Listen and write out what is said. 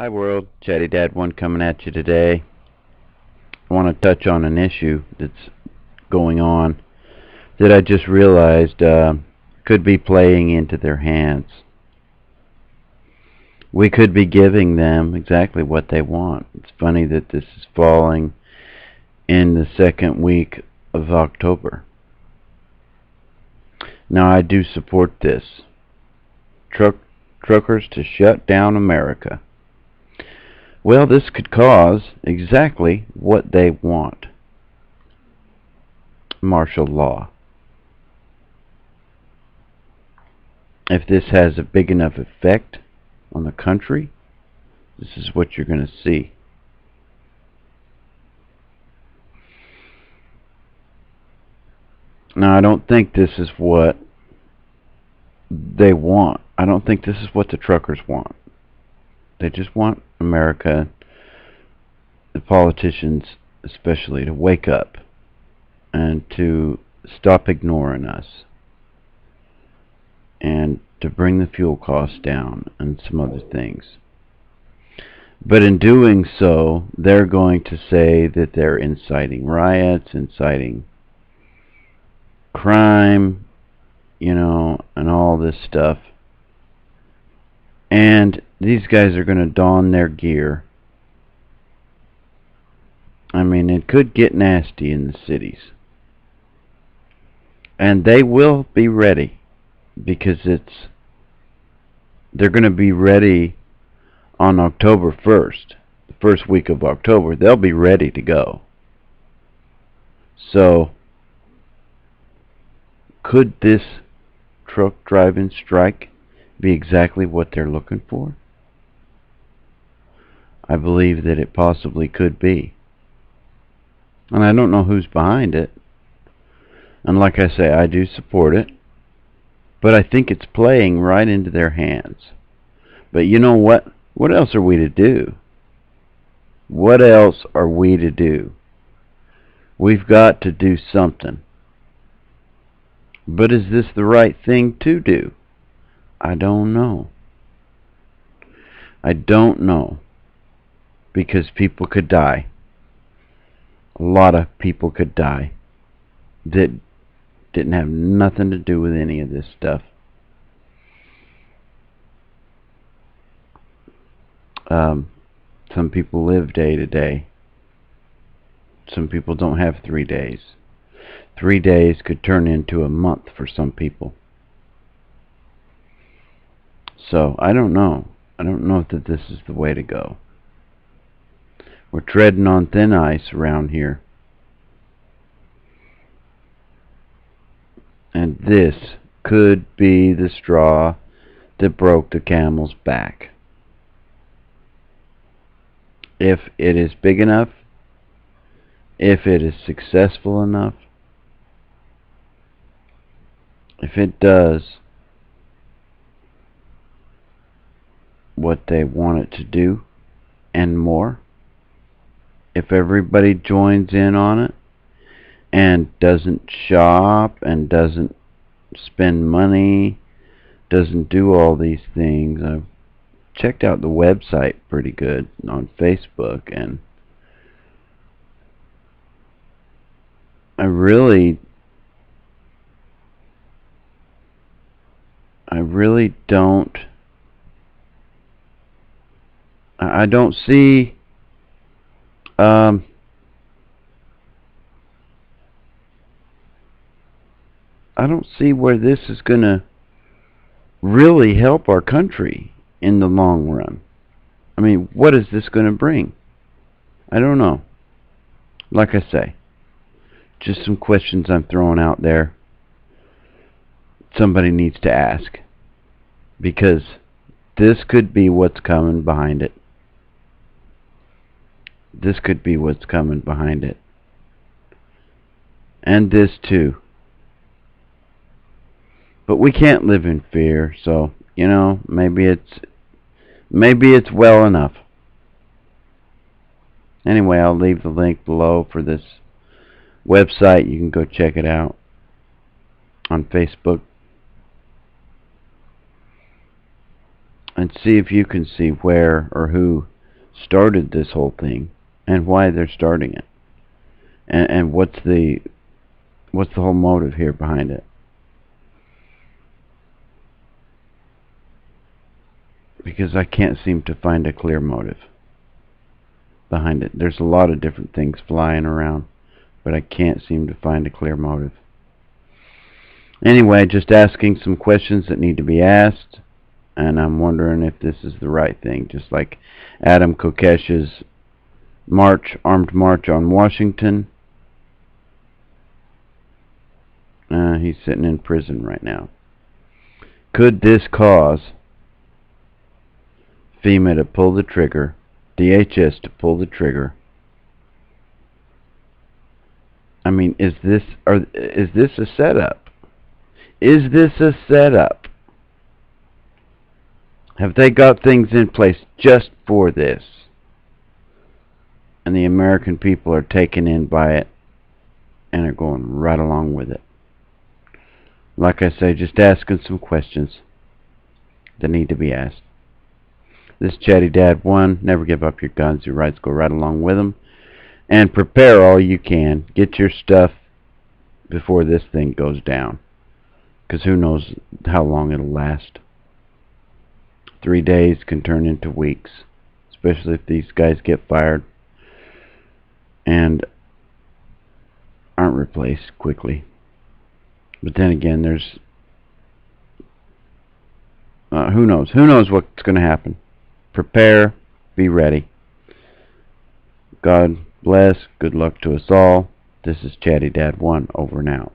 Hi world, Chaddy Dad 1 coming at you today. I want to touch on an issue that's going on that I just realized uh, could be playing into their hands. We could be giving them exactly what they want. It's funny that this is falling in the second week of October. Now I do support this. Truck truckers to shut down America. Well, this could cause exactly what they want. Martial law. If this has a big enough effect on the country, this is what you're going to see. Now, I don't think this is what they want. I don't think this is what the truckers want. They just want America, the politicians especially, to wake up and to stop ignoring us and to bring the fuel costs down and some other things. But in doing so, they're going to say that they're inciting riots, inciting crime, you know, and all this stuff. And these guys are going to don their gear. I mean, it could get nasty in the cities. And they will be ready because it's they're going to be ready on October 1st, the first week of October. They'll be ready to go. So, could this truck driving strike be exactly what they're looking for? I believe that it possibly could be. And I don't know who's behind it. And like I say, I do support it. But I think it's playing right into their hands. But you know what? What else are we to do? What else are we to do? We've got to do something. But is this the right thing to do? I don't know. I don't know. Because people could die. A lot of people could die that didn't have nothing to do with any of this stuff. Um, some people live day to day. Some people don't have three days. Three days could turn into a month for some people. So, I don't know. I don't know that this is the way to go. We're treading on thin ice around here. And this could be the straw that broke the camel's back. If it is big enough, if it is successful enough, if it does what they want it to do and more, if everybody joins in on it and doesn't shop and doesn't spend money, doesn't do all these things, I've checked out the website pretty good on Facebook and I really I really don't I don't see um, I don't see where this is going to really help our country in the long run. I mean, what is this going to bring? I don't know. Like I say, just some questions I'm throwing out there. Somebody needs to ask. Because this could be what's coming behind it. This could be what's coming behind it. And this too. But we can't live in fear, so, you know, maybe it's maybe it's well enough. Anyway, I'll leave the link below for this website. You can go check it out on Facebook. and see if you can see where or who started this whole thing and why they're starting it. And, and what's the what's the whole motive here behind it? Because I can't seem to find a clear motive behind it. There's a lot of different things flying around, but I can't seem to find a clear motive. Anyway, just asking some questions that need to be asked, and I'm wondering if this is the right thing, just like Adam Kokesh's march, armed march on Washington. Uh, he's sitting in prison right now. Could this cause FEMA to pull the trigger, DHS to pull the trigger? I mean, is this or is this a setup? Is this a setup? Have they got things in place just for this? And the American people are taken in by it and are going right along with it. Like I say, just asking some questions that need to be asked. This Chaddy Dad 1, never give up your guns, your rights go right along with them. And prepare all you can. Get your stuff before this thing goes down. Because who knows how long it'll last. Three days can turn into weeks. Especially if these guys get fired. And aren't replaced quickly. But then again, there's... Uh, who knows? Who knows what's going to happen? Prepare. Be ready. God bless. Good luck to us all. This is Chaddy Dad 1 over out.